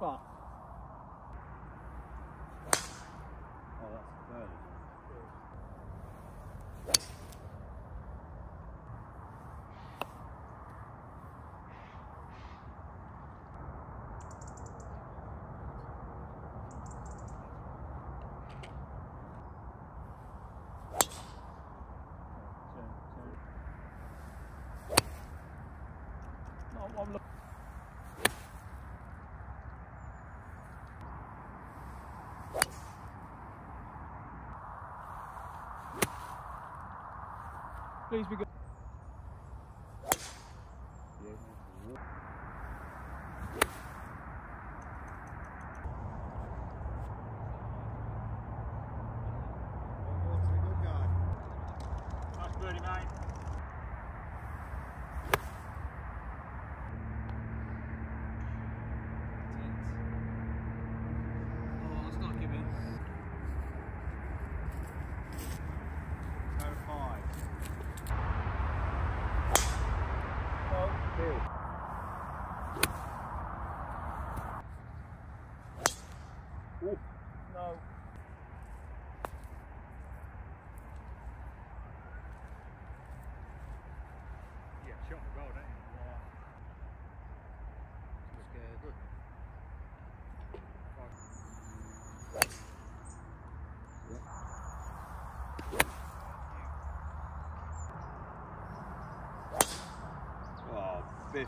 Fuck. Oh, that's good. Not one look. Please be good. Birdie, mate. Ooh, no. Yeah, shot the goal, don't you? 对。